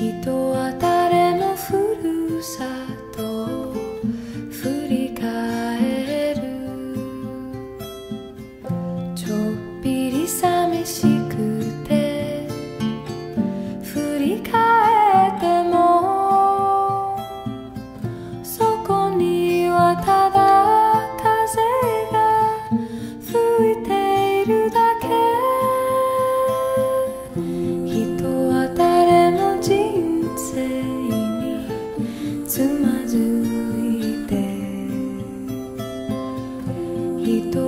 人 y tú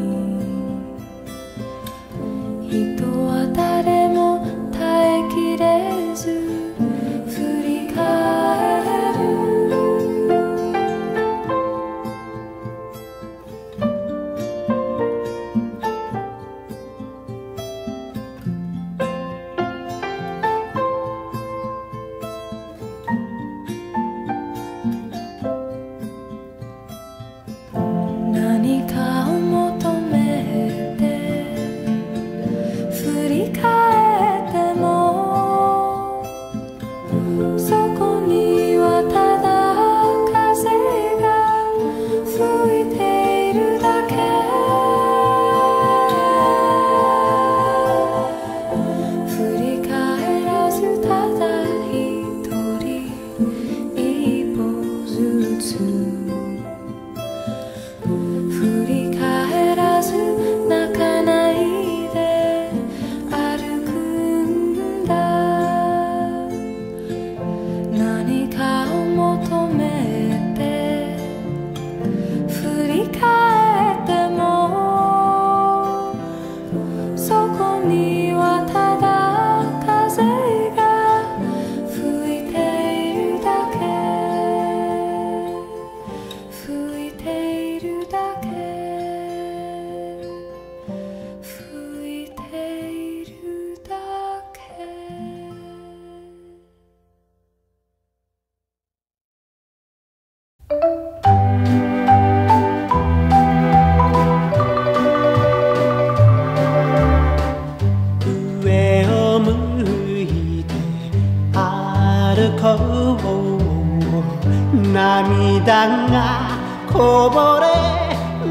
こぼれ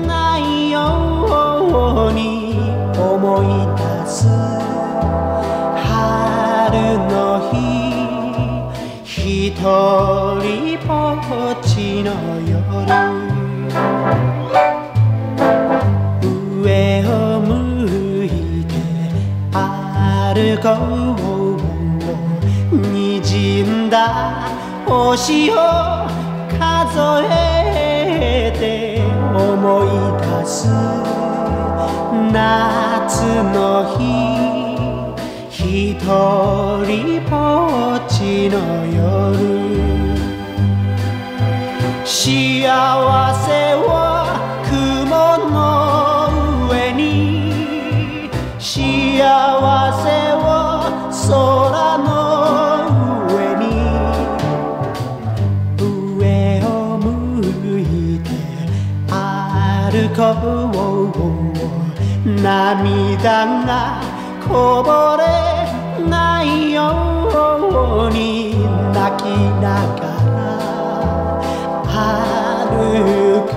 ないように思い出す春の日ひとりぼっちの夜。上を向いて歩こうにじんだ星を数えべて思い出す夏の日ひとりぼっちの夜。幸せ涙がこぼれないように泣きながら歩く。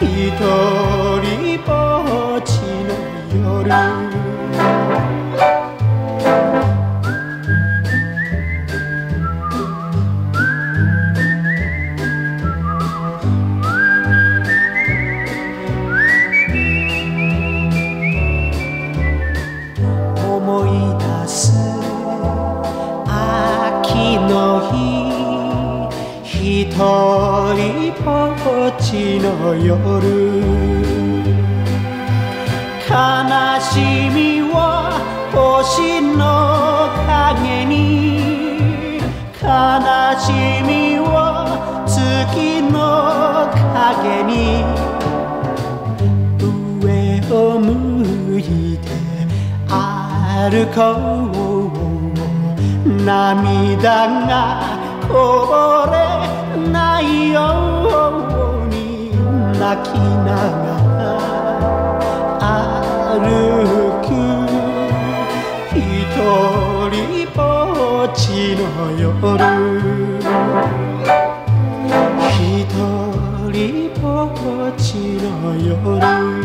一人ぼっちの夜。日一人ぼっちの夜悲しみは星の影に悲しみは月の影に上を向いて歩こう涙がこぼれないように泣きながら歩く一人ぼっちの夜一人ぼっちの夜